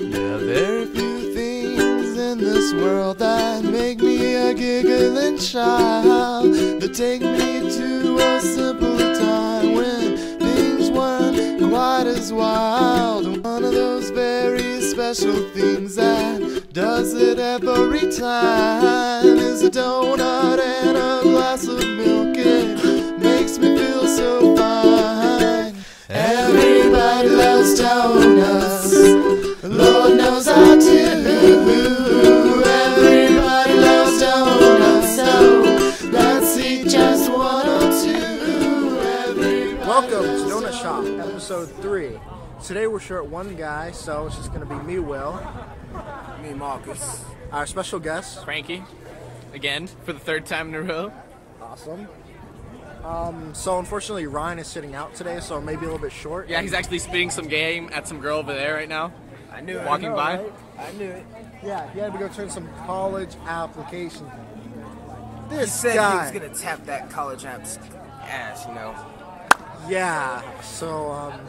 There are few things in this world that make me a giggling child. That take me to a simpler time when things weren't quite as wild. One of those very special things that does it every time is a donut and a glass of milk. It makes me feel so fine. Everybody loves donuts. Welcome to Donut Shop, episode three. Today we're short one guy, so it's just gonna be me, Will, Me, Marcus. our special guest. Frankie, again, for the third time in a row. Awesome. Um, so unfortunately Ryan is sitting out today, so maybe a little bit short. Yeah, he's actually spitting some game at some girl over there right now. I knew it. Walking know, by. right? I knew it. Yeah, he had to go turn some college applications. He This said guy. he was gonna tap that college app's ass, you know. Yeah. So um,